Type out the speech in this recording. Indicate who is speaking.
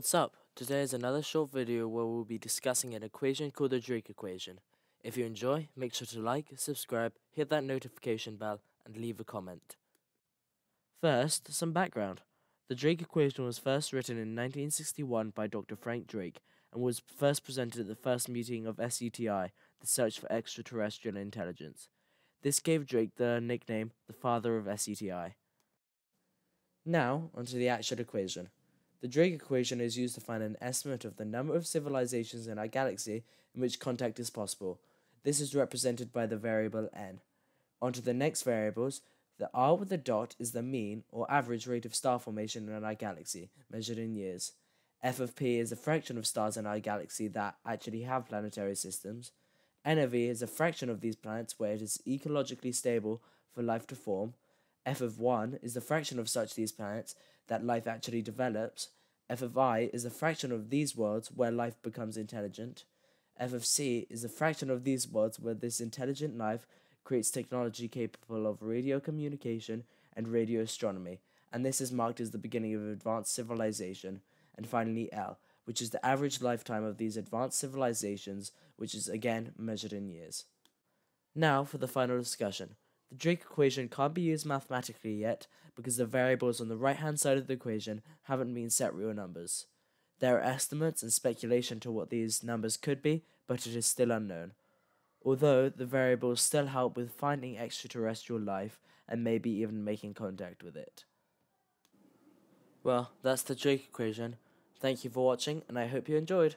Speaker 1: What's up? Today is another short video where we'll be discussing an equation called the Drake equation. If you enjoy, make sure to like, subscribe, hit that notification bell, and leave a comment. First, some background. The Drake equation was first written in 1961 by Dr. Frank Drake and was first presented at the first meeting of SETI, the Search for Extraterrestrial Intelligence. This gave Drake the nickname the father of SETI. Now, onto the actual equation. The Drake equation is used to find an estimate of the number of civilizations in our galaxy in which contact is possible. This is represented by the variable n. Onto the next variables, the r with the dot is the mean or average rate of star formation in our galaxy, measured in years. f of p is a fraction of stars in our galaxy that actually have planetary systems. n of e is a fraction of these planets where it is ecologically stable for life to form. F of 1 is the fraction of such these planets that life actually develops. f of i is the fraction of these worlds where life becomes intelligent. f of c is the fraction of these worlds where this intelligent life creates technology capable of radio communication and radio astronomy, and this is marked as the beginning of advanced civilization. And finally, L, which is the average lifetime of these advanced civilizations, which is again measured in years. Now for the final discussion. The Drake equation can't be used mathematically yet because the variables on the right hand side of the equation haven't been set real numbers. There are estimates and speculation to what these numbers could be, but it is still unknown. Although the variables still help with finding extraterrestrial life and maybe even making contact with it. Well, that's the Drake equation. Thank you for watching and I hope you enjoyed.